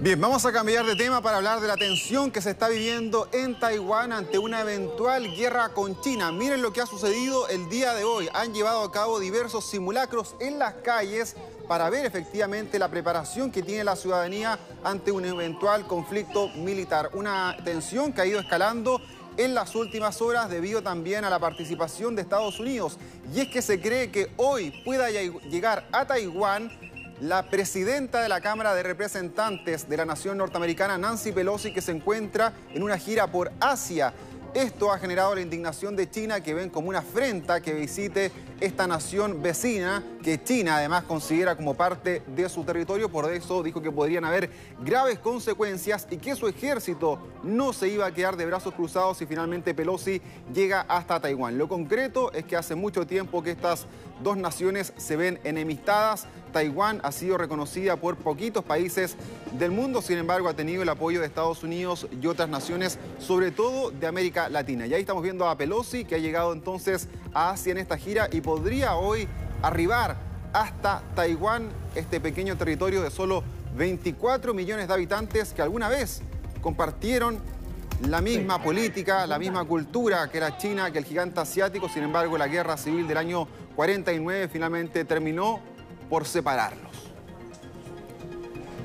Bien, vamos a cambiar de tema para hablar de la tensión que se está viviendo en Taiwán ante una eventual guerra con China. Miren lo que ha sucedido el día de hoy. Han llevado a cabo diversos simulacros en las calles para ver efectivamente la preparación que tiene la ciudadanía ante un eventual conflicto militar. Una tensión que ha ido escalando en las últimas horas debido también a la participación de Estados Unidos. Y es que se cree que hoy pueda llegar a Taiwán la presidenta de la Cámara de Representantes de la Nación Norteamericana, Nancy Pelosi, que se encuentra en una gira por Asia. Esto ha generado la indignación de China, que ven como una afrenta que visite esta nación vecina, que China además considera como parte de su territorio. Por eso dijo que podrían haber graves consecuencias y que su ejército no se iba a quedar de brazos cruzados si finalmente Pelosi llega hasta Taiwán. Lo concreto es que hace mucho tiempo que estas dos naciones se ven enemistadas. Taiwán ha sido reconocida por poquitos países del mundo, sin embargo ha tenido el apoyo de Estados Unidos y otras naciones, sobre todo de América Latina. Y ahí estamos viendo a Pelosi, que ha llegado entonces a Asia en esta gira y podría hoy arribar hasta Taiwán, este pequeño territorio de solo 24 millones de habitantes que alguna vez compartieron la misma política, la misma cultura que era China, que el gigante asiático. Sin embargo, la guerra civil del año 49 finalmente terminó por separarlos.